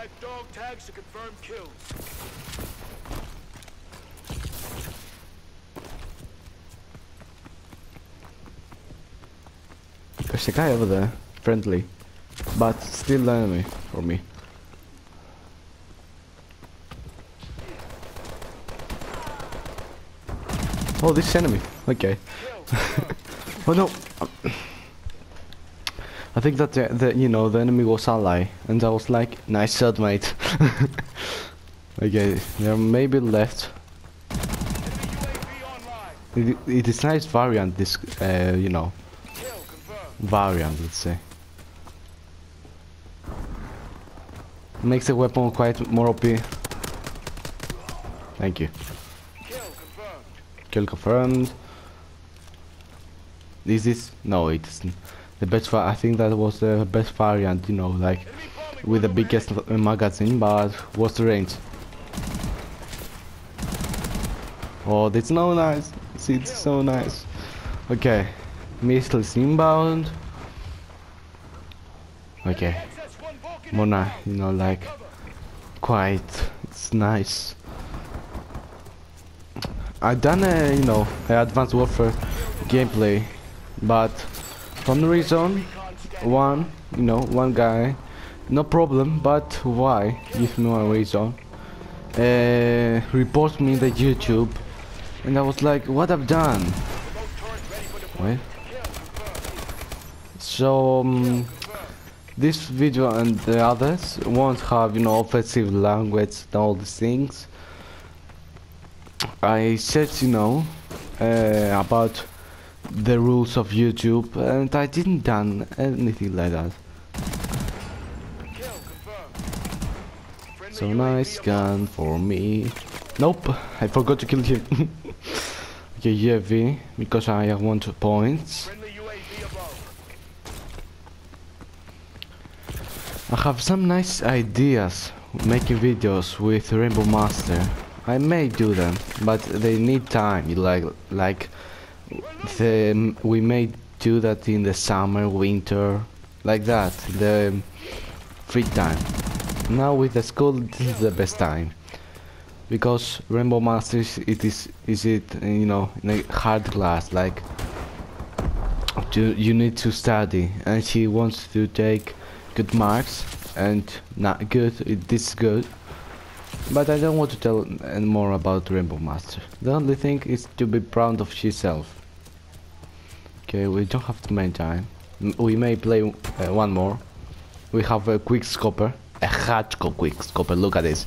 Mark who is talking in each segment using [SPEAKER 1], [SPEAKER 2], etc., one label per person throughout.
[SPEAKER 1] Collect dog tags to confirm kills.
[SPEAKER 2] There's a guy over there, friendly, but still enemy for me. Oh, this enemy. Okay. oh no. I think that the, the you know the enemy was ally, and I was like, nice shot, mate. okay, there may be left. It, it is nice variant. This uh, you know variant, let's say. Makes the weapon quite more OP. Thank you.
[SPEAKER 1] Kill confirmed.
[SPEAKER 2] Is this? No, it isn't. The best. I think that was the best variant. You know, like with the biggest magazine, but what's the range? Oh, that's so nice. See, it's so nice. Okay, missiles inbound. Okay, ni- you know, like quite. It's nice. I done a you know advanced warfare gameplay, but from the reason one you know one guy, no problem. But why? Me one reason. Uh, report me the YouTube, and I was like, what I've done. Wait. So um, this video and the others won't have you know offensive language and all these things. I said you know uh, about the rules of YouTube and I didn't done anything like that. So nice gun for me. Nope, I forgot to kill him. okay, UAV because I want points. I have some nice ideas making videos with Rainbow Master. I may do them, but they need time. Like like the we may do that in the summer, winter, like that. The free time. Now with the school, this is the best time because Rainbow Masters it is is it you know in a hard class like to, you need to study and she wants to take good marks and not good it is good but I don't want to tell any more about Rainbow Master the only thing is to be proud of herself okay we don't have too many time we may play uh, one more we have a quick scoper a hardcore quick scoper look at this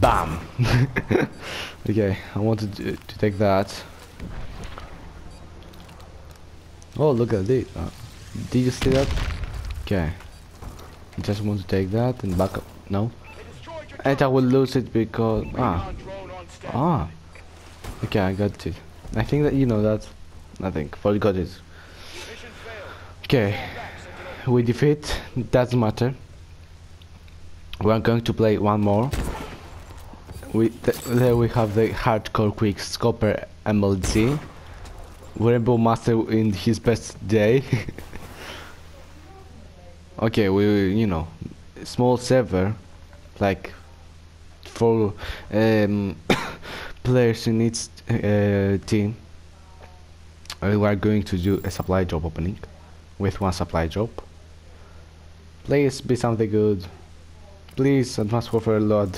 [SPEAKER 2] bam okay I wanted to, to take that Oh, look at this. Uh, did you see that? Okay. I just want to take that and back up. No. And I will lose it because... Ah. Ah. Okay, I got it. I think that you know that. I think. Forgot it. Okay. We defeat. Doesn't matter. We are going to play one more. We th there we have the hardcore quick scoper MLG. Rainbow Master in his best day. okay, we you know small server, like four um, players in each uh, team. We are going to do a supply job opening with one supply job Please be something good. Please, Advanced Warfare Lord.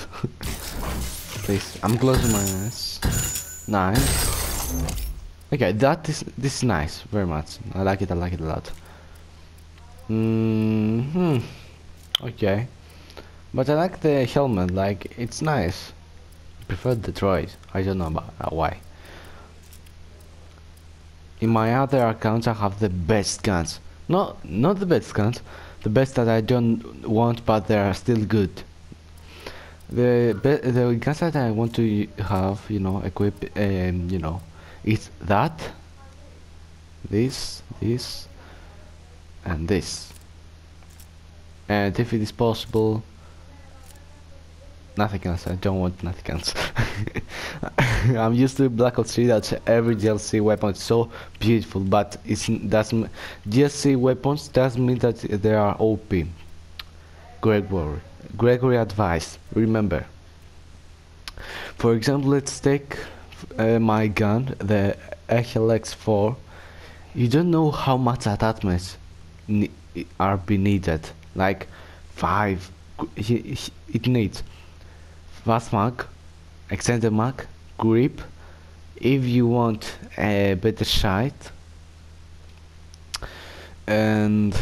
[SPEAKER 2] Please, I'm closing my eyes. Nice. Okay, that is this is nice, very much. I like it. I like it a lot. Mm hmm. Okay, but I like the helmet. Like it's nice. I prefer the droid. I don't know about uh, why. In my other accounts, I have the best guns. No, not the best guns. The best that I don't want, but they are still good. The the guns that I want to have, you know, equip, um, you know, is that, this, this, and this. And if it is possible, nothing else. I don't want nothing else. I'm used to Black Ops 3 that every DLC weapon is so beautiful, but it's doesn't DLC weapons doesn't mean that they are OP. Gregory. Gregory advice. Remember. For example, let's take uh, my gun, the HLX4. You don't know how much attachments are be needed. Like five. It needs fast mag, extended mag, grip. If you want a better sight, and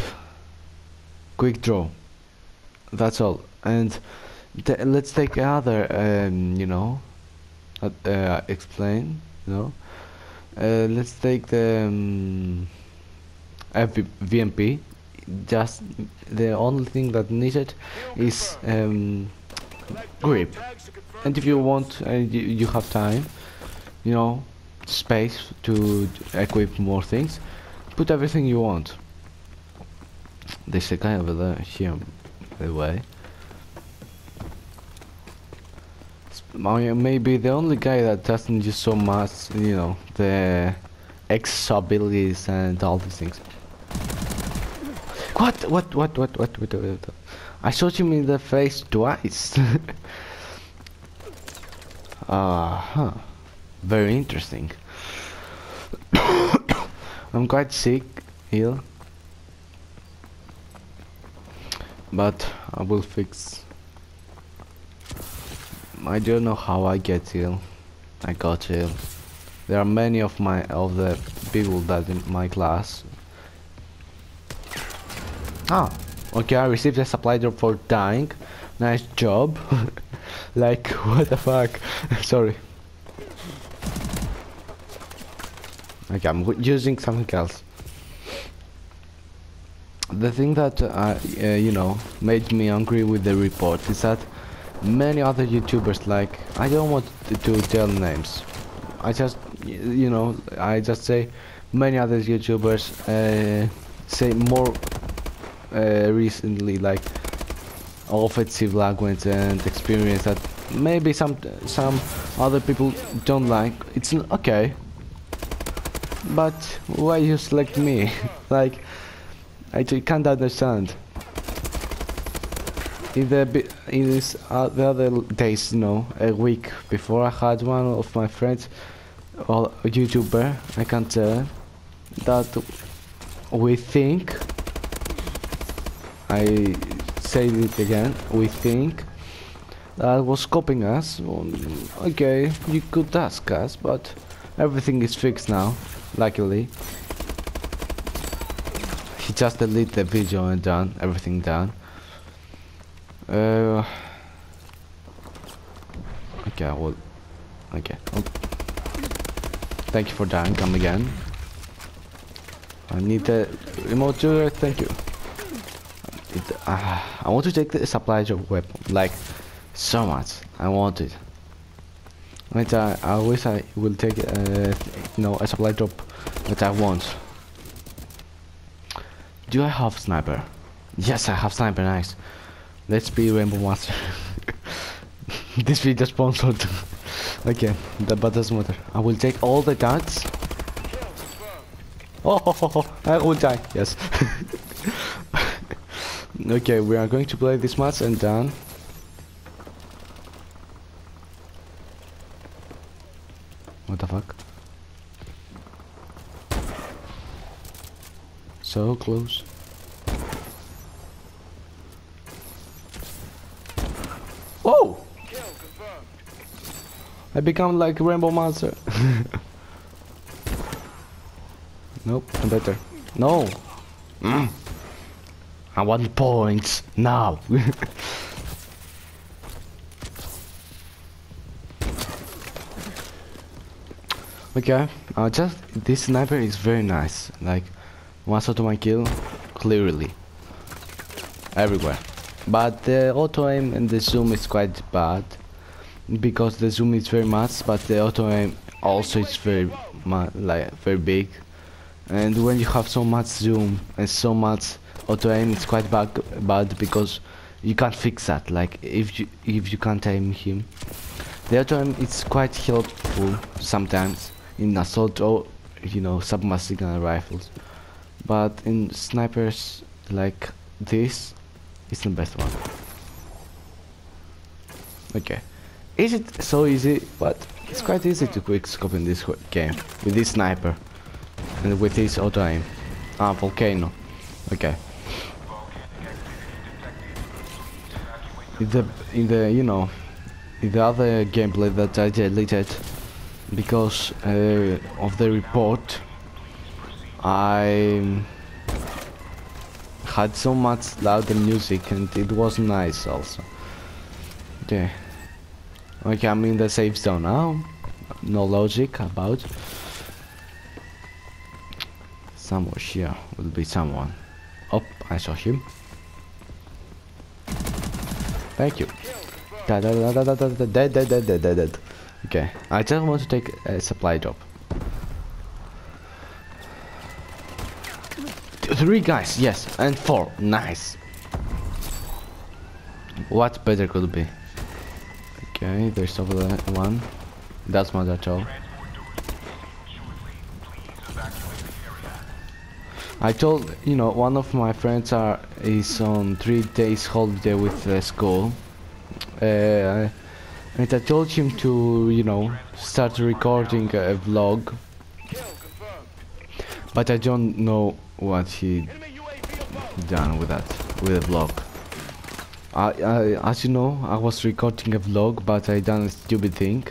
[SPEAKER 2] quick draw. That's all. And th- let's take other Um, you know, uh, uh, explain. Know, uh, let's take the um, VMP. Just the only thing that needed is um, grip. And if you want and you, you have time, you know, space to equip more things, put everything you want. There's a guy over there, here, by the way. Maybe the only guy that doesn't use so much, you know, the X abilities and all these things. What? What? What? What? What? What? what, what? I shot him in the face twice. Uh huh. Very interesting. I'm quite sick here. But I will fix. I don't know how I get ill. I got ill. There are many of my of the people that in my class. Ah, okay. I received a supply drop for dying. Nice job. like what the fuck? Sorry. Okay, I'm using something else. The thing that uh, uh, you know made me angry with the report is that many other YouTubers, like I don't want to, tell names. I just you know I just say many other YouTubers uh, say more uh, recently like offensive language and experience that maybe some some other people don't like. It's okay, but why you select me? like I can't understand. In the in this uh, the other days, know, a week before, I had one of my friends, a YouTuber, I can tell, that we think. I say it again. We think that was copying us. Okay, you could ask us, but everything is fixed now. Luckily, he just deleted the video and done everything done. Uh, okay, I will. Okay. Thank you for dying. Come again. I need the remote turret. Thank you. It, uh, I want to take the supply drop weapon, like so much. I want it. And I, I wish I will take, uh, you know, a supply drop that I want. Do I have sniper? Yes, I have sniper. Nice. Let's be Rainbow Master. this video sponsored. okay, that but doesn't matter. I will take all the guns. Oh, ho, ho, ho. I will die. Yes. okay, we are going to play this match and done. What the fuck? So close. Oh! I become like Rainbow Monster. nope, I'm better. No! Mm. I want points now. okay, uh, just this sniper is very nice. Like one shot to my kill, clearly, everywhere. But the auto aim and the zoom is quite bad because the zoom is very much, but the auto aim also is very like very big. And when you have so much zoom and so much auto aim, it's quite bad, bad because you can't fix that. Like if you if you can't aim him, the auto aim is quite helpful sometimes in assault or you know submachine rifles, but in snipers like this, It's the best one. Okay. Is it so easy? But it's quite easy to quick scope in this game with this sniper and with this auto aim. Ah, volcano. Okay. In the in the you know in the other gameplay that I deleted because uh, of the report, I had so much louder music and it was nice also. Okay. Okay, I'm in the safe zone now. No logic about. Somewhere here will be someone. Oh, I saw him. Thank you. Da da da da da da dead dead dead dead dead dead. Okay, I just want to take a supply job. Three guys, yes, and four. Nice. What better could be? Okay, there's over one. That's my job. I told you know one of my friends are is on three days holiday with uh, school, uh, and I told him to you know start recording a vlog, but I don't know what he done with that with the vlog. I, I as you know I was recording a vlog, but I done a stupid thing.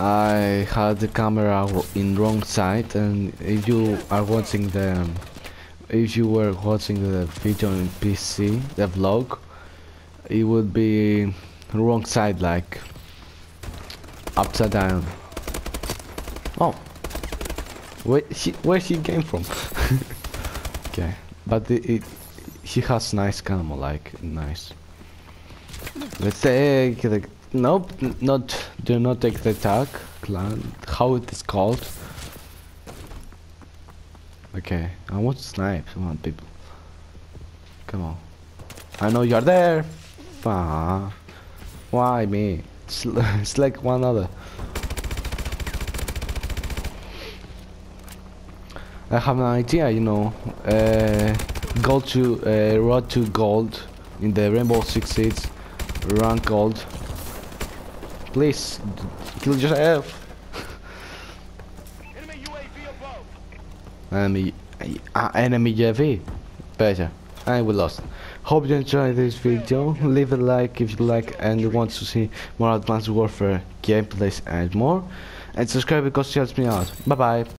[SPEAKER 2] I had the camera in wrong side, and if you are watching the, if you were watching the video on PC, the vlog, it would be wrong side, like upside down. Oh, where he where he came from? okay, but it, it he has nice camo, like nice. Let's take the nope, not do not take the tag clan. How it is called? Okay, I want to snipe. Come on, people. Come on. I know you're there. Ah, why me? It's, it's like one other. I have an idea, you know. Uh, gold to uh, road to gold in the Rainbow Six Siege, rank gold. Please, kill yourself.
[SPEAKER 1] Enemy UAV above.
[SPEAKER 2] Enemy, uh, enemy UAV. Better. And we lost. Hope you enjoyed this video. Leave a like if you like and you want to see more Advanced Warfare gameplays and more. And subscribe because it helps me out. Bye bye.